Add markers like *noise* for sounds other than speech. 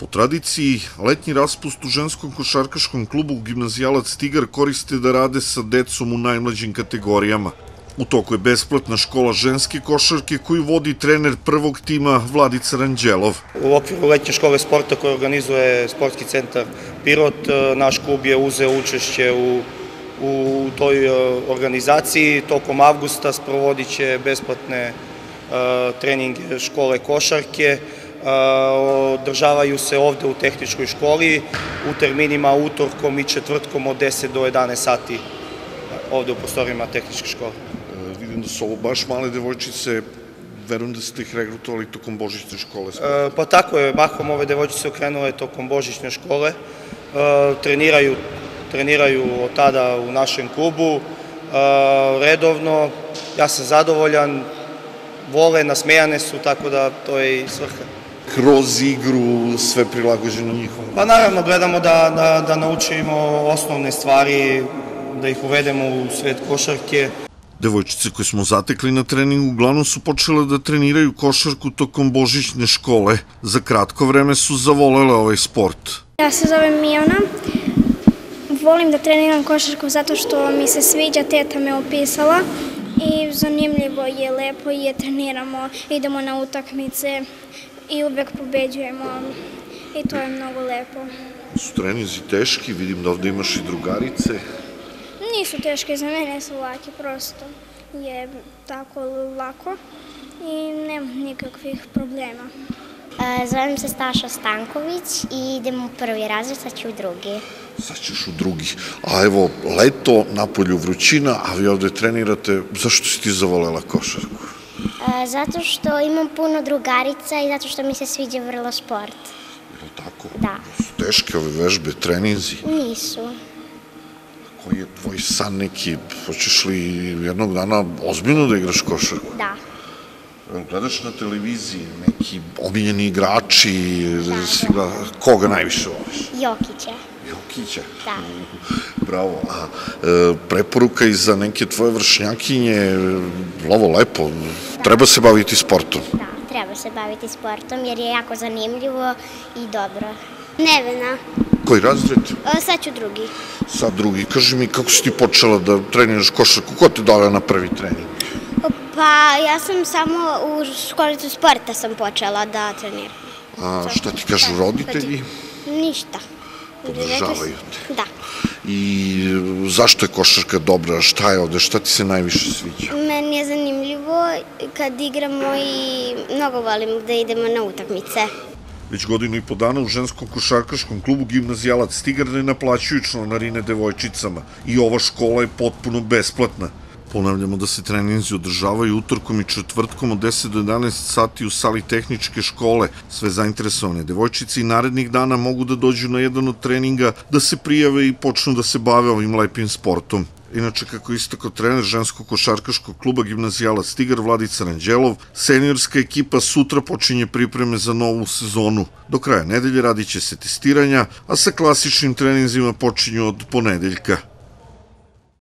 Po tradiciji, letnji raspust u ženskom košarkaškom klubu Gimnazijalac Tigar koriste da rade sa decom u najmlađim kategorijama. U toku je besplatna škola ženske košarke koju vodi trener prvog tima Vladica Ranđelov. U okviru letnje škole sporta koje organizuje sportski centar Pirot, e, naš klub je uzeo učešće u, u toj e, organizaciji. Tokom avgusta sprovodit će besplatne e, treninge škole košarke. Održavaju se ovde u tehničkoj školi u terminima utorkom i četvrtkom od 10 do 11 sati ovde u prostorijama tehničke škole. Vidim da su ovo baš male devojčice, verujem da ste ih regrutovali tokom Božićne škole. E, pa tako je, mahom ove devojčice okrenule tokom Božićne škole. E, treniraju, treniraju od tada u našem klubu, e, redovno, ja sam zadovoljan, vole, nasmejane su, tako da to je i svrha. Kroz igru sve prilagođeno njihovom. Pa naravno, gledamo da, da, da naučimo osnovne stvari, da ih uvedemo u svet košarke. Devojčice koje smo zatekli na treningu uglavnom su počele da treniraju košarku tokom božićne škole. Za kratko vreme su zavolele ovaj sport. Ja se zovem Mijona. Volim da treniram košarku zato što mi se sviđa, teta me opisala i zanimljivo je, lepo je, treniramo, idemo na utakmice i uvek pobeđujemo i to je mnogo lepo. Su trenizi teški, vidim da ovde imaš i drugarice. Nisu teške za mene, su lake, prosto je tako lako i nema nikakvih problema. E, Zovem se Staša Stanković i idem u prvi razred, sad ću u drugi. Sad ćeš u drugi. A evo, leto, napolju vrućina, a vi ovde trenirate. Zašto si ti zavolela košarku? Zato što imam puno drugarica i zato što mi se sviđa vrlo sport. Je li tako? Da. Su teške ove vežbe, treninzi. Nisu. Koji je tvoj san neki? Hoćeš li jednog dana ozbiljno da igraš košarku? Da. Gledaš na televiziji neki omiljeni igrači, da, gleda, koga najviše voliš? Jokića. Jokića. Da. *laughs* Bravo. A e, preporuka i za neke tvoje vršnjakinje, ovo lepo, treba se baviti sportom. Da, treba se baviti sportom jer je jako zanimljivo i dobro. Nevena. Koji razred? E, Sad ću drugi. Sad drugi. Kaži mi kako si ti počela da treniraš košarku? Ko te dala na prvi trening? Pa ja sam samo u školicu sporta sam počela da treniram. A šta ti kažu roditelji? Ništa. Podržavaju te. Da. I zašto je košarka dobra? Šta je ovde? Šta ti se najviše sviđa? Meni je zanimljivo kad igramo i mnogo volim da idemo na utakmice. Već godinu i po dana u ženskom košarkaškom klubu Gimnazijalac Tigar ne naplaćuju članarine devojčicama i ova škola je potpuno besplatna. Ponavljamo da se treninzi održavaju utorkom i četvrtkom od 10 do 11 sati u sali tehničke škole. Sve zainteresovane devojčice i narednih dana mogu da dođu na jedan od treninga, da se prijave i počnu da se bave ovim lepim sportom. Inače, kako istako trener ženskog košarkaškog kluba Gimnazijalac Tigar Vladica Ranđelov, seniorska ekipa sutra počinje pripreme za novu sezonu. Do kraja nedelje radit će se testiranja, a sa klasičnim treninzima počinju od ponedeljka.